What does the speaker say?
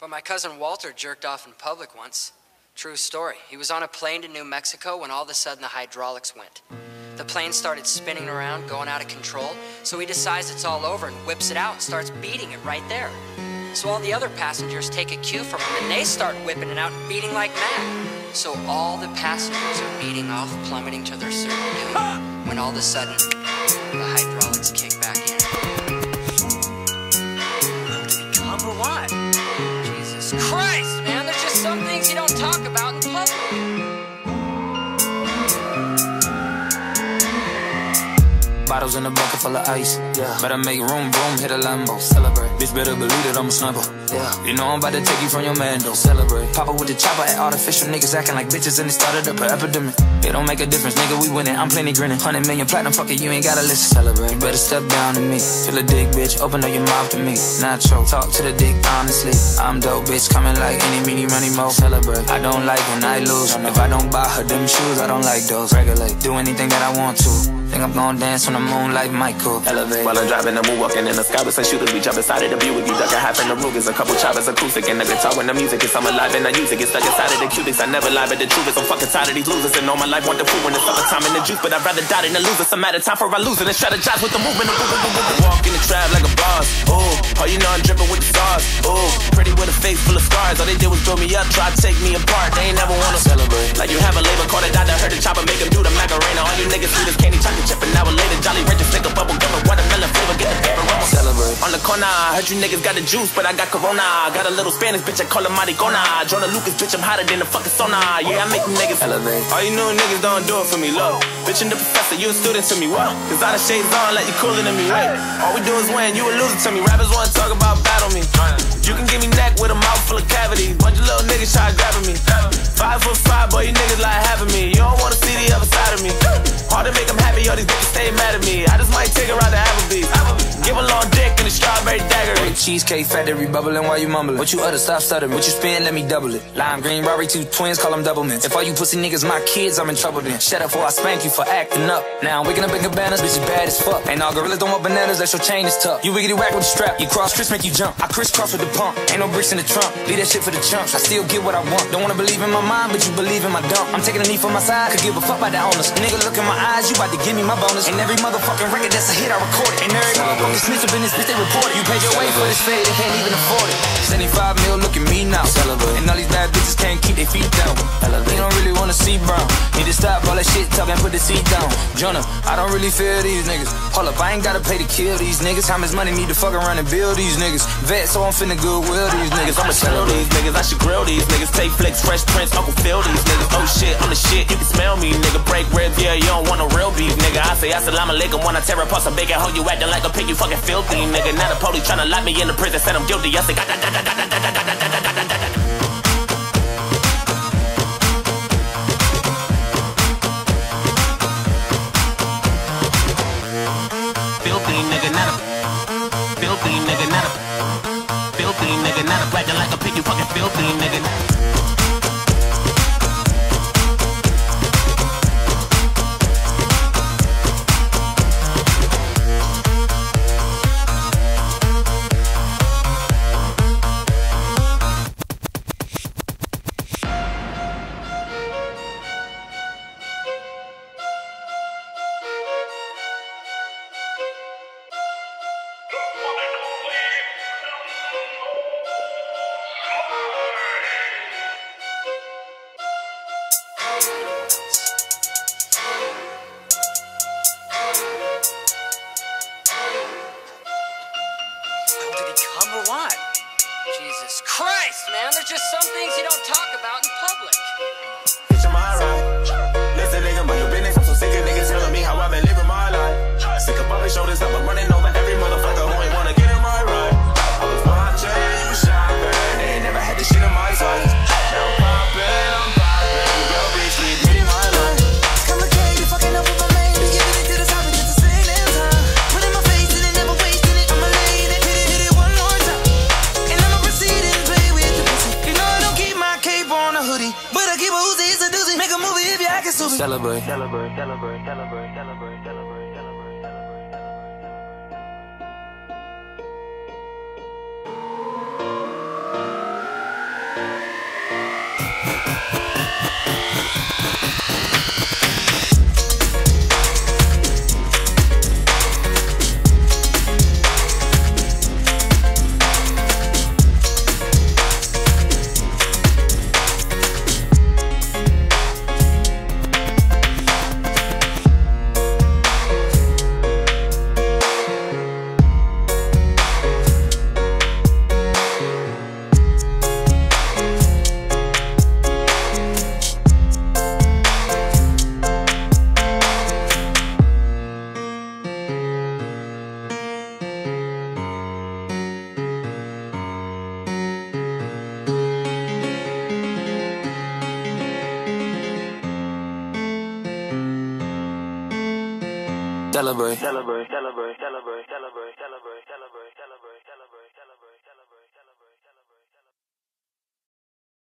But my cousin Walter jerked off in public once. True story. He was on a plane to New Mexico when all of a sudden the hydraulics went. The plane started spinning around, going out of control, so he decides it's all over and whips it out and starts beating it right there. So all the other passengers take a cue from him and they start whipping it out and beating like mad. So all the passengers are beating off, plummeting to their certain doom. When all of a sudden, the hydraulics kick back Bottles in a bucket full of ice. Yeah. Better make room, room, hit a Lambo. Celebrate. Bitch, better believe that I'm a sniper. Yeah. You know I'm about to take you from your man, don't celebrate. Papa with the chopper at artificial niggas acting like bitches and they started up an epidemic. It don't make a difference, nigga, we winning. I'm plenty grinning. 100 million platinum, fuck it, you ain't gotta listen. Celebrate. You better step down to me. Feel a dick, bitch, open up your mouth to me. Nacho, talk to the dick, honestly. I'm dope, bitch, coming like any, meeny, money, mo. Celebrate. I don't like when I lose. If I don't buy her them shoes, I don't like those. Regulate. Do anything that I want to. Think I'm gonna dance on the moon like Michael. Elevate. While I'm driving the moon, walking in the sky with some shooters. We jump inside of the Buick. You duck a half in the Rugers. A couple choppers, acoustic, and the guitar when the music is. I'm alive and I use it. Get stuck inside of the cubics. I never lie, but the truth is I'm fucking tired of these losers. And all my life want the food when it's summertime in the juice. But I'd rather die than a loser. A matter of time for I lose it and strategize with the movement. Walk in the trap like a boss. Ooh, oh, you know I'm dripping with the stars. Ooh, pretty with a face full of scars. All they did was throw me up, try to take me apart. They ain't never wanna celebrate. Like you have a label called a doctor, heard the chopper, make him do the Macarena. All you niggas see this candy chocolate chip, and now later. Jolly Rancher, nigga, bubble gum and watermelon flavor, get the paper, I'ma celebrate. On the corner, I heard you niggas got the juice, but I got Corona. Got a little Spanish bitch, I call her Maricona. Joyner Lucas, bitch, I'm hotter than the fucking sauna. Yeah, I make them niggas elevate. All you new niggas don't do it for me, low. Bitch, and the professor, you a student to me, what? Cause all the shades on, like you cooler than me, wait. All we do is win, you a loser to me. Rappers wanna talk about battle me. You can give me neck with a mouth full of cavities. Bunch of little niggas try grabbing me. Five foot five, boy, you niggas like having me. You don't wanna see the other side of me. Hard to make them happy, all these bitches stay mad at me. I just might take her out to cheesecake factory bubbling while you mumbling. What you utter, stop stuttering. What you spend, let me double it. Lime green, Rory, two twins, call them double mints. If all you pussy niggas my kids, I'm in trouble then. Shut up or I spank you for acting up. Now I'm waking up in cabanas, bitch, you bad as fuck. Ain't all gorillas don't want bananas, that's your chain is tough. You wiggity whack with the strap, you cross Chris, make you jump. I crisscross with the pump. Ain't no bricks in the trunk. Leave that shit for the chumps. I still get what I want. Don't wanna believe in my mind, but you believe in my dump. I'm taking a knee for my side, could give a fuck about the owners. Nigga, look in my eyes, you about to give me my bonus. And every motherfucking record that's a hit, I record it. And every motherfucking snitch up in this bitch, they report it. You paid your way for this fade, they can't even afford it. 75 mil, look at me now. Celebrate. And all these bad bitches can't keep their feet down. They don't really wanna see brown. Talking, put the seat down. Joyner, I don't really feel these niggas. Hold up, I ain't gotta pay to kill these niggas. How much money need to fuck around and build these niggas? Vet, so I'm finna goodwill these niggas. I'ma chill these niggas, I should grill these niggas. Take flicks, fresh prints, Uncle Phil these niggas. Oh shit, I'm the shit, you can smell me, nigga. Break ribs, yeah, you don't want no real beef, nigga. I say assalamu alaikum when I tear apart some big hoe you acting like a pig, you fucking filthy, nigga. Now the police tryna lock me in the prison, said I'm guilty. I say, built in Jesus Christ, man, there's just some things you don't talk about in public. Celebrate, celebrate, celebrate, celebrate, celebrate, celebrate. Celebrate. Celebrate. Celebrate. Celebrate.